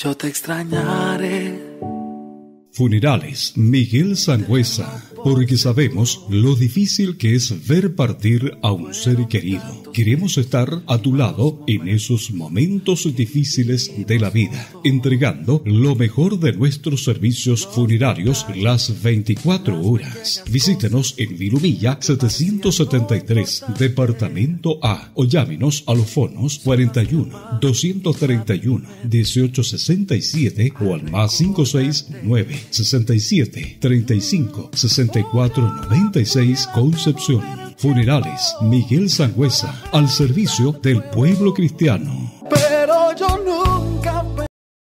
C'ho te extrañaré. Funerales Miguel Sangüesa, porque sabemos lo difícil que es ver partir a un ser querido. Queremos estar a tu lado en esos momentos difíciles de la vida, entregando lo mejor de nuestros servicios funerarios las 24 horas. Visítenos en Vilumilla 773, Departamento A, o llámenos a los fonos 41 231 1867 o al más 569 67 35 64 96 Concepción. Funerales Miguel Sangüesa al servicio del pueblo cristiano. Pero yo nunca